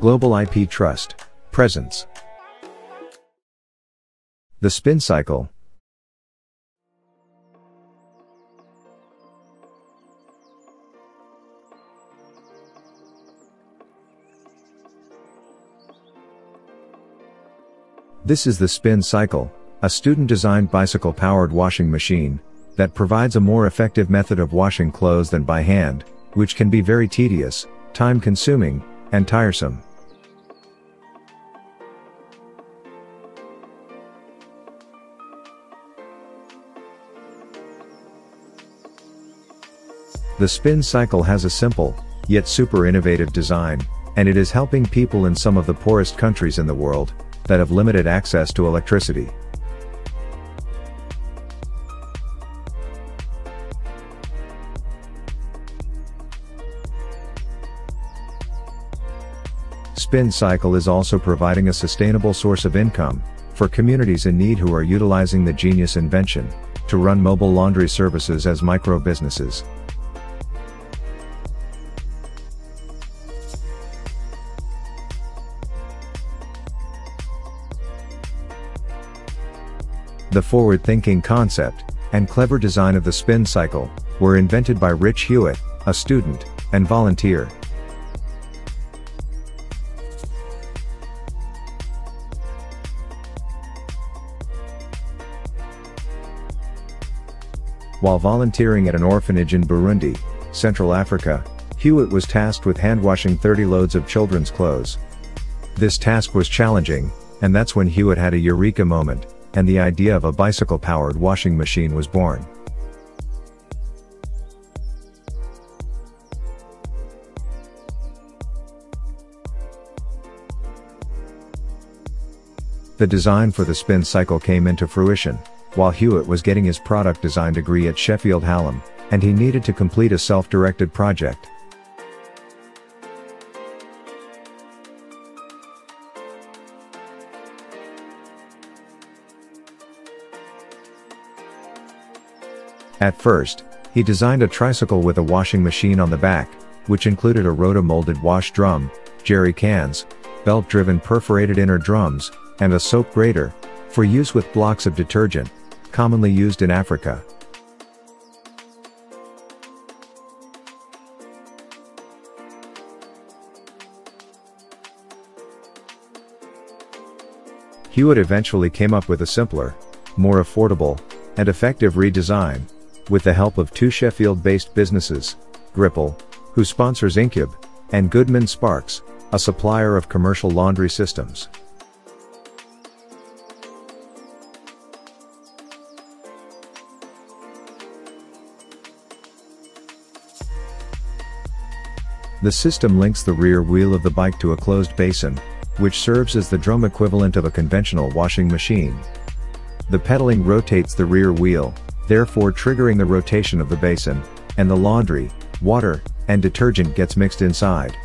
Global IP Trust Presence. The Spin Cycle. This is the Spin Cycle, a student-designed bicycle-powered washing machine that provides a more effective method of washing clothes than by hand, which can be very tedious, time-consuming, and tiresome. The spin cycle has a simple, yet super innovative design, and it is helping people in some of the poorest countries in the world, that have limited access to electricity. Spin Cycle is also providing a sustainable source of income, for communities in need who are utilizing the genius invention, to run mobile laundry services as micro businesses. The forward-thinking concept, and clever design of the spin cycle, were invented by Rich Hewitt, a student, and volunteer. While volunteering at an orphanage in Burundi, Central Africa, Hewitt was tasked with hand-washing 30 loads of children's clothes. This task was challenging, and that's when Hewitt had a eureka moment and the idea of a bicycle-powered washing machine was born. The design for the spin cycle came into fruition, while Hewitt was getting his product design degree at Sheffield Hallam, and he needed to complete a self-directed project. At first, he designed a tricycle with a washing machine on the back, which included a roto-molded wash drum, jerry cans, belt-driven perforated inner drums, and a soap grater, for use with blocks of detergent, commonly used in Africa. Hewitt eventually came up with a simpler, more affordable, and effective redesign, with the help of two Sheffield-based businesses, Gripple, who sponsors Incub, and Goodman Sparks, a supplier of commercial laundry systems. The system links the rear wheel of the bike to a closed basin, which serves as the drum equivalent of a conventional washing machine. The pedaling rotates the rear wheel, therefore triggering the rotation of the basin, and the laundry, water, and detergent gets mixed inside.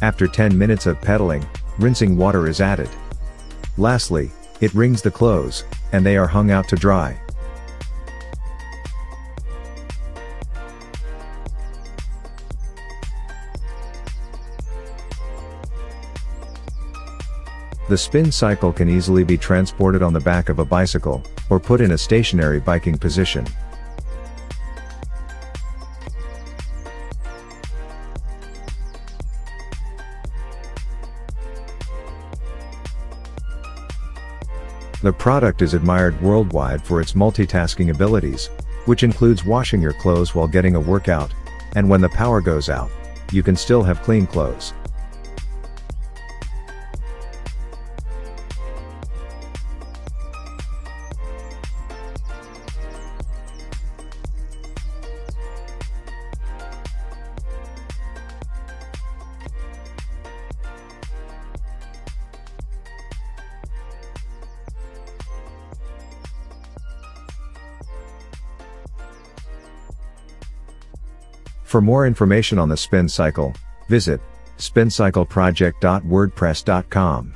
After 10 minutes of pedaling, rinsing water is added. Lastly, it wrings the clothes, and they are hung out to dry. The spin cycle can easily be transported on the back of a bicycle, or put in a stationary biking position. The product is admired worldwide for its multitasking abilities, which includes washing your clothes while getting a workout, and when the power goes out, you can still have clean clothes. For more information on the spin cycle, visit spincycleproject.wordpress.com.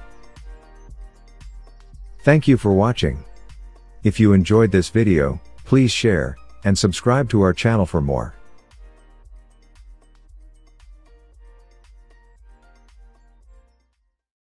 Thank you for watching. If you enjoyed this video, please share, and subscribe to our channel for more.